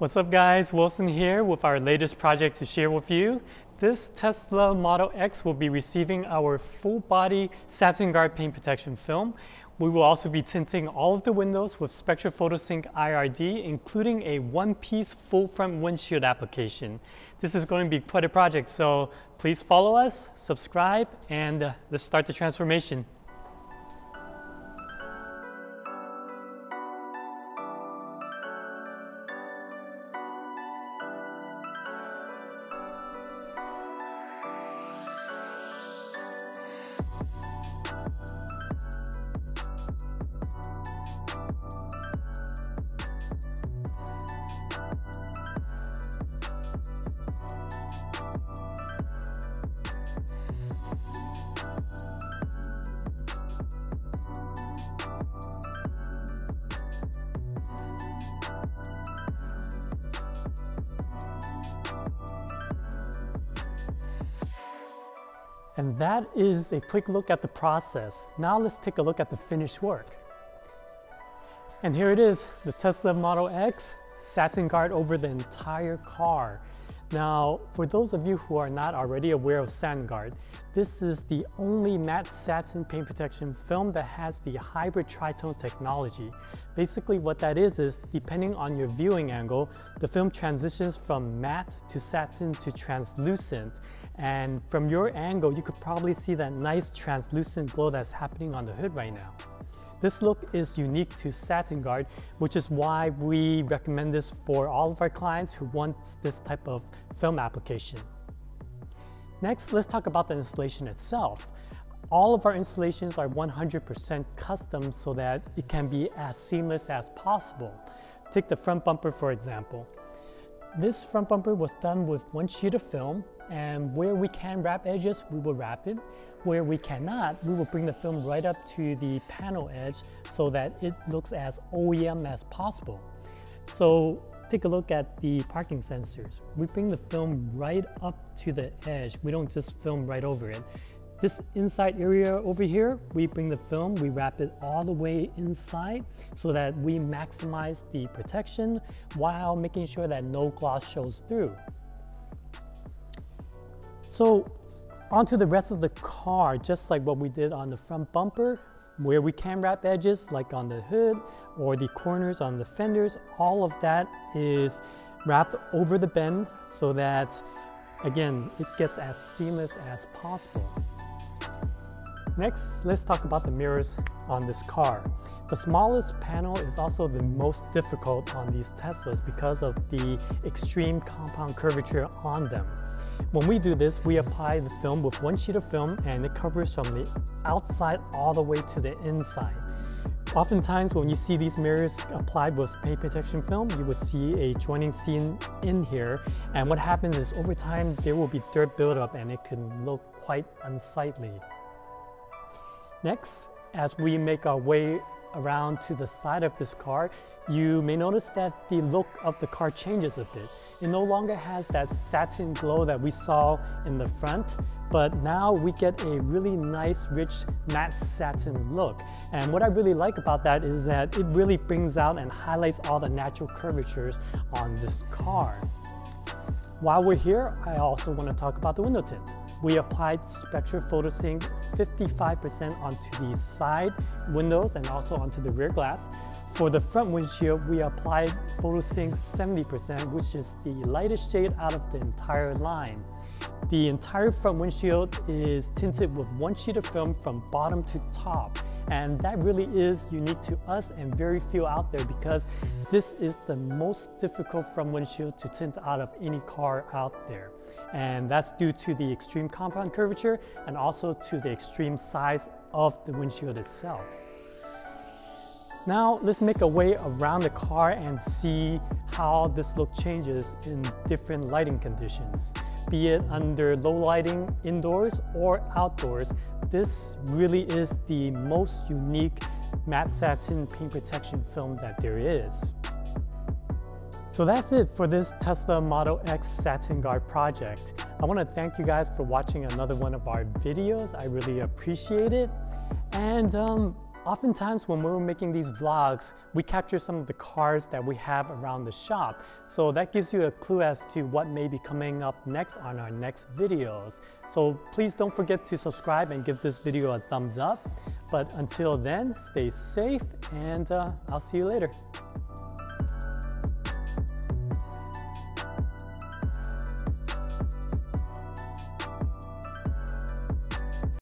What's up guys, Wilson here with our latest project to share with you. This Tesla Model X will be receiving our full body satin guard paint protection film. We will also be tinting all of the windows with Spectra PhotoSync IRD, including a one-piece full front windshield application. This is going to be quite a project, so please follow us, subscribe, and uh, let's start the transformation. And that is a quick look at the process. Now let's take a look at the finished work. And here it is, the Tesla Model X satin guard over the entire car. Now, for those of you who are not already aware of SatinGuard, this is the only matte satin paint protection film that has the hybrid tritone technology. Basically what that is is, depending on your viewing angle, the film transitions from matte to satin to translucent. And from your angle, you could probably see that nice translucent glow that's happening on the hood right now. This look is unique to Satin Guard, which is why we recommend this for all of our clients who want this type of film application. Next, let's talk about the installation itself. All of our installations are 100% custom so that it can be as seamless as possible. Take the front bumper for example. This front bumper was done with one sheet of film and where we can wrap edges, we will wrap it. Where we cannot, we will bring the film right up to the panel edge so that it looks as OEM as possible. So take a look at the parking sensors. We bring the film right up to the edge. We don't just film right over it. This inside area over here, we bring the film, we wrap it all the way inside so that we maximize the protection while making sure that no gloss shows through. So onto the rest of the car, just like what we did on the front bumper, where we can wrap edges like on the hood or the corners on the fenders, all of that is wrapped over the bend so that, again, it gets as seamless as possible. Next, let's talk about the mirrors on this car. The smallest panel is also the most difficult on these Teslas because of the extreme compound curvature on them. When we do this, we apply the film with one sheet of film and it covers from the outside all the way to the inside. Oftentimes when you see these mirrors applied with paint protection film, you would see a joining seam in here. And what happens is over time, there will be dirt buildup and it can look quite unsightly. Next, as we make our way around to the side of this car, you may notice that the look of the car changes a bit. It no longer has that satin glow that we saw in the front, but now we get a really nice, rich matte satin look. And what I really like about that is that it really brings out and highlights all the natural curvatures on this car. While we're here, I also want to talk about the window tint. We applied Spectra PhotoSync 55% onto the side windows and also onto the rear glass. For the front windshield, we applied PhotoSync 70%, which is the lightest shade out of the entire line. The entire front windshield is tinted with one sheet of film from bottom to top. And that really is unique to us and very few out there because this is the most difficult front windshield to tint out of any car out there. And that's due to the extreme compound curvature and also to the extreme size of the windshield itself. Now let's make a way around the car and see how this look changes in different lighting conditions. Be it under low lighting indoors or outdoors, this really is the most unique matte satin paint protection film that there is. So that's it for this Tesla Model X Satin Guard project. I want to thank you guys for watching another one of our videos. I really appreciate it. And um, Oftentimes when we're making these vlogs, we capture some of the cars that we have around the shop. So that gives you a clue as to what may be coming up next on our next videos. So please don't forget to subscribe and give this video a thumbs up. But until then, stay safe and uh, I'll see you later.